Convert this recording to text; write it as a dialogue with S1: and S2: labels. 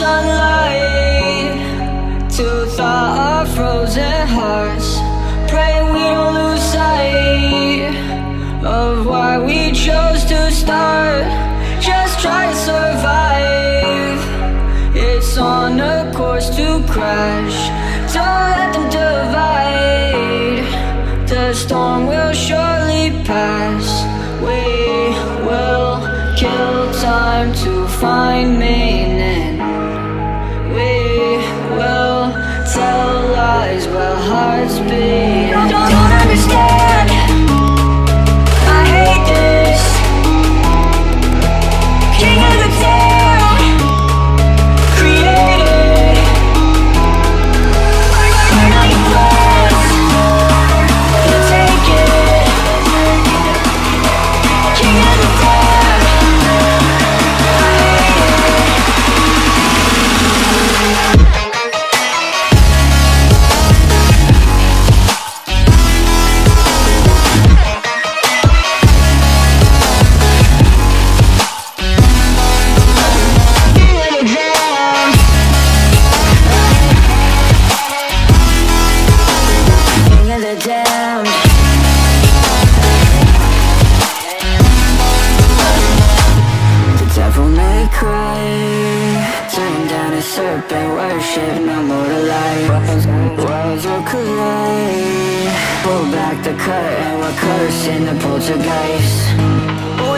S1: sunlight To thaw our frozen hearts. Pray we don't lose sight Of why we chose to start. Just try to survive. It's on a course to crash. Don't let them divide. The storm will surely pass. We will kill time to find me. hearts beat. shit, no more to life Worlds will collide Pull back the curtain, we're cursing the poltergeist.